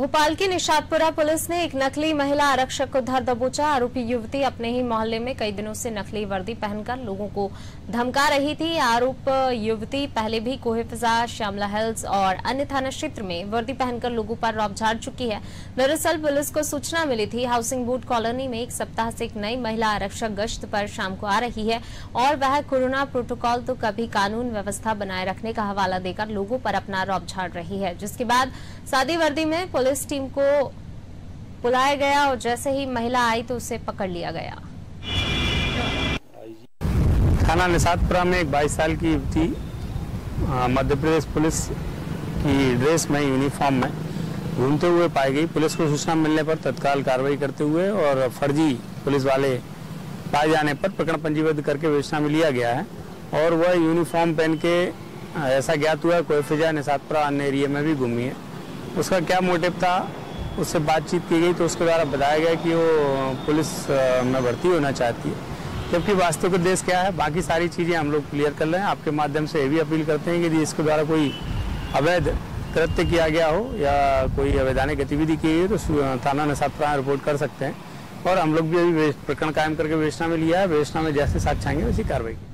भोपाल की निषादपुरा पुलिस ने एक नकली महिला आरक्षक को धर दबोचा। आरोपी युवती अपने ही मोहल्ले में कई दिनों से नकली वर्दी पहनकर लोगों को धमका रही थी। आरोप, युवती पहले भी कोहे फिजा, श्यामला हिल्स और अन्य थाना क्षेत्र में वर्दी पहनकर लोगों पर रौब झाड़ चुकी है। दरअसल पुलिस को सूचना मिली थी, हाउसिंग बोर्ड कॉलोनी में एक सप्ताह से एक नई महिला आरक्षक गश्त पर शाम को आ रही है और वह कोरोना प्रोटोकॉल तो कभी कानून व्यवस्था बनाए रखने का हवाला देकर लोगों पर अपना रौब झाड़ रही है। जिसके बाद सादी वर्दी में पुलिस टीम को बुलाया गया और जैसे ही महिला आई तो उसे पकड़ लिया गया। थाना निषादपुरा में एक 22 साल की युवती मध्य प्रदेश पुलिस की ड्रेस में, यूनिफॉर्म में घूमते हुए पाई गई। पुलिस को सूचना मिलने पर तत्काल कार्रवाई करते हुए और फर्जी पुलिस वाले पाए जाने पर प्रकरण पंजीबद्ध करके विवेचना में लिया गया है और वह यूनिफॉर्म पहन के ऐसा ज्ञात हुआ कोई फिजा निषादपुरा अन्य एरिया में भी घूमी है। उसका क्या मोटिव था? उससे बातचीत की गई तो उसके द्वारा बताया गया कि वो पुलिस में भर्ती होना चाहती है। जबकि वास्तविक उद्देश्य क्या है? बाकी सारी चीज़ें हम लोग क्लियर कर रहे हैं आपके माध्यम से ये भी अपील करते हैं कि यदि इसके द्वारा कोई अवैध कृत्य किया गया हो या कोई अवैधानिक गतिविधि की गई तो थाना नशात रिपोर्ट कर सकते हैं। और हम लोग भी अभी प्रकरण कायम करके विवेचना में लिया है। विवेचना में जैसे साक्ष्य आएँगे वैसी कार्रवाई की।